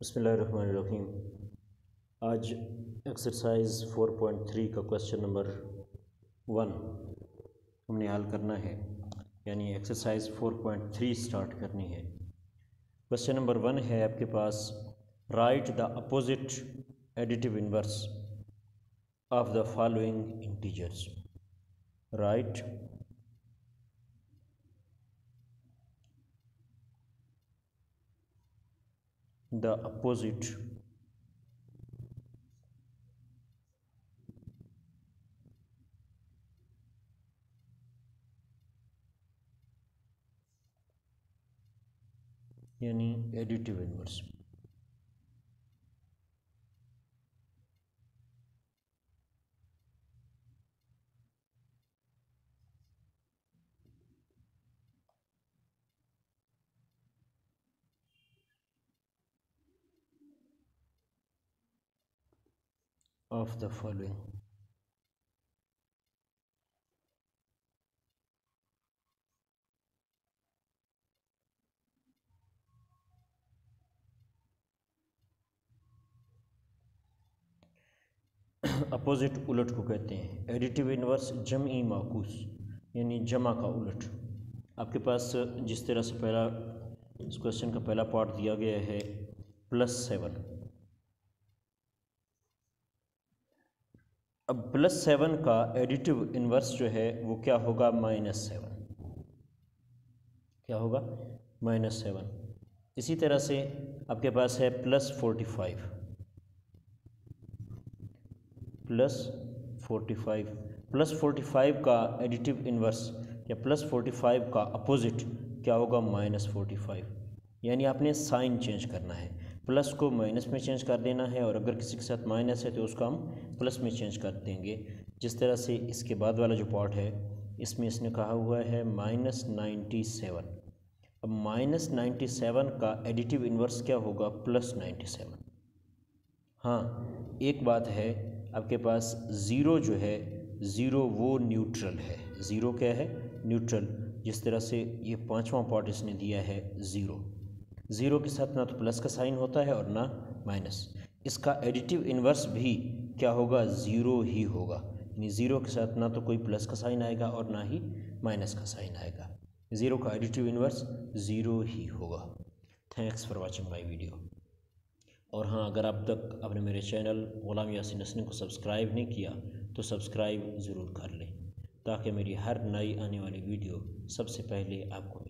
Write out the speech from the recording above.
बसमीम आज एक्सरसाइज 4.3 का क्वेश्चन नंबर वन हमने हल करना है, यानी एक्सरसाइज 4.3 स्टार्ट करनी है। क्वेश्चन नंबर वन है आपके पास right the opposite additive inverse of the following integers right the opposite. यानी additive inverse of the following. Opposite उलट को कहते हैं। एडिटिव इनवर्स जम ई माकूस, यानी जमा का उलट। आपके पास जिस तरह से पहला, इस क्वेश्चन का पहला पार्ट दिया गया है प्लस सेवन अब प्लस सेवन का एडिटिव इन्वर्स जो है, वो क्या होगा? माइनस सेवन क्या होगा? माइनस सेवन इसी तरह से आपके पास है plus forty five plus forty five plus forty five का एडिटिव इन्वर्स या प्लस फोर्टी फाइव का अपोजिट क्या होगा? माइनस फोर्टी फाइव यानी आपने साइन चेंज करना है। प्लस को माइनस में चेंज कर देना है और अगर किसी के साथ माइनस है तो उसको हम प्लस में चेंज कर देंगे। जिस तरह से इसके बाद वाला जो पार्ट है, इसमें इसने कहा हुआ है माइनस नाइन्टी सेवन। अब माइनस नाइन्टी सेवन का एडिटिव इन्वर्स क्या होगा? Plus ninety seven. हाँ एक बात है, आपके पास ज़ीरो जो है, ज़ीरो वो न्यूट्रल है। ज़ीरो क्या है? न्यूट्रल। जिस तरह से ये पांचवा पार्ट इसने दिया है, ज़ीरो। ज़ीरो के साथ ना तो प्लस का साइन होता है और ना माइनस। इसका एडिटिव इन्वर्स भी क्या होगा? ज़ीरो ही होगा। यानी ज़ीरो के साथ ना तो कोई प्लस का साइन आएगा और ना ही माइनस का साइन आएगा। ज़ीरो का एडिटिव इन्वर्स ज़ीरो ही होगा। Thanks for watching my video और हाँ अगर अब तक आपने मेरे चैनल गुलाम यासिन हसनी को सब्सक्राइब नहीं किया तो सब्सक्राइब ज़रूर कर लें, ताकि मेरी हर नई आने वाली वीडियो सबसे पहले आपको